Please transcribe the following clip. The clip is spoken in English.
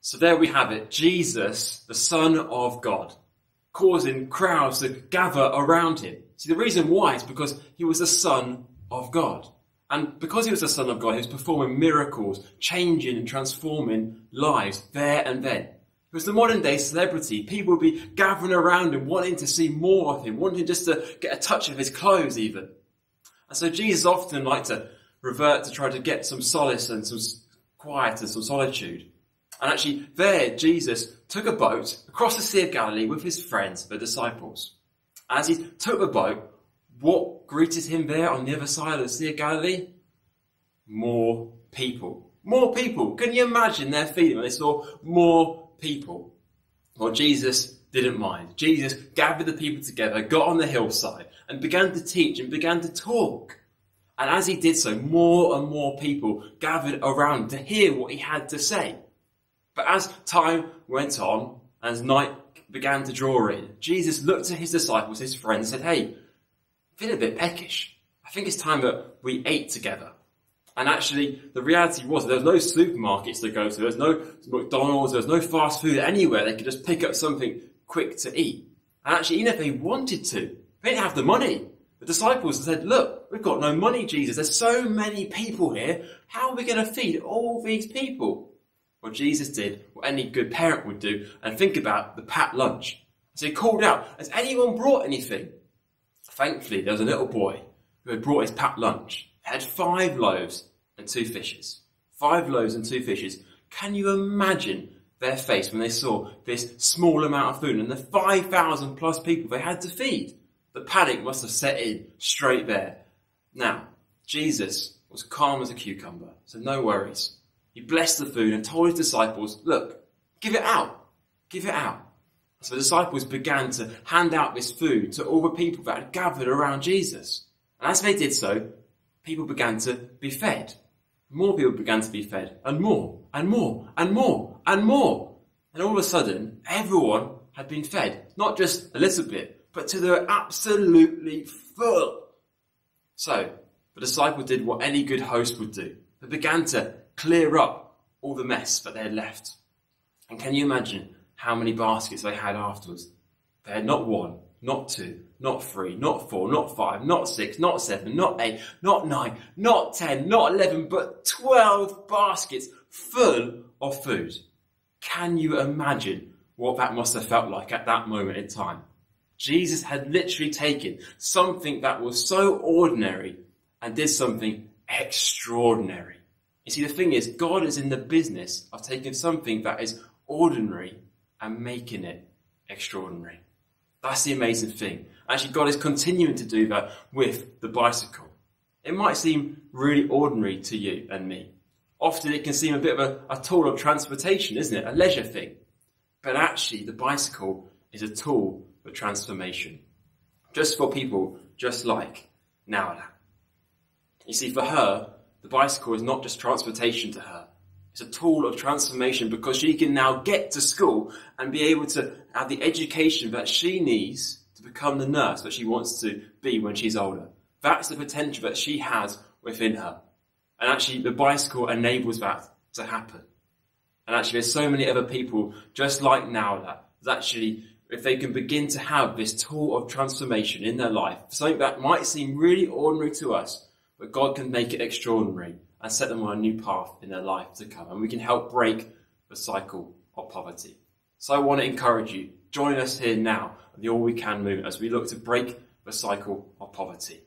So there we have it Jesus, the Son of God, causing crowds to gather around him. See, the reason why is because he was the Son of God. And because he was the Son of God, he was performing miracles, changing and transforming lives there and then. He was the modern day celebrity. People would be gathering around him, wanting to see more of him, wanting just to get a touch of his clothes even. And so Jesus often liked to revert to try to get some solace and some quiet and some solitude. And actually there, Jesus took a boat across the Sea of Galilee with his friends, the disciples. As he took the boat, what greeted him there on the other side of the Sea of Galilee? More people. More people. Can you imagine their feeling when they saw more people? Well, Jesus didn't mind. Jesus gathered the people together, got on the hillside, and began to teach and began to talk. And as he did so, more and more people gathered around to hear what he had to say. But as time went on, as night began to draw in, Jesus looked at his disciples, his friends, and said, Hey, feel a bit peckish. I think it's time that we ate together. And actually, the reality was there was no supermarkets to go to. There was no McDonald's. There was no fast food anywhere. They could just pick up something quick to eat. And actually, even if they wanted to, they didn't have the money. The disciples said, look, we've got no money, Jesus. There's so many people here. How are we going to feed all these people? Well, Jesus did what any good parent would do and think about the packed lunch. So he called out, has anyone brought anything? Thankfully, there was a little boy who had brought his packed lunch. He had five loaves and two fishes. Five loaves and two fishes. Can you imagine their face when they saw this small amount of food and the 5,000 plus people they had to feed? The panic must have set in straight there. Now, Jesus was calm as a cucumber, so no worries. He blessed the food and told his disciples, look, give it out. Give it out. So the disciples began to hand out this food to all the people that had gathered around Jesus. And as they did so, people began to be fed. More people began to be fed, and more, and more, and more, and more. And all of a sudden, everyone had been fed. Not just a little bit, but they were absolutely full. So, the disciples did what any good host would do. They began to clear up all the mess that they had left. And can you imagine how many baskets they had afterwards? They had not one, not two, not three, not four, not five, not six, not seven, not eight, not nine, not ten, not eleven, but twelve baskets full of food. Can you imagine what that must have felt like at that moment in time? Jesus had literally taken something that was so ordinary and did something extraordinary. You see, the thing is, God is in the business of taking something that is ordinary and making it extraordinary. That's the amazing thing. Actually, God is continuing to do that with the bicycle. It might seem really ordinary to you and me. Often it can seem a bit of a, a tool of transportation, isn't it? A leisure thing. But actually, the bicycle is a tool for transformation. Just for people just like Naola. You see, for her, the bicycle is not just transportation to her. It's a tool of transformation because she can now get to school and be able to have the education that she needs to become the nurse that she wants to be when she's older. That's the potential that she has within her. And actually, the bicycle enables that to happen. And actually, there's so many other people just like now that actually if they can begin to have this tool of transformation in their life, something that might seem really ordinary to us, but God can make it extraordinary and set them on a new path in their life to come. And we can help break the cycle of poverty. So I want to encourage you, join us here now at the All We Can movement as we look to break the cycle of poverty.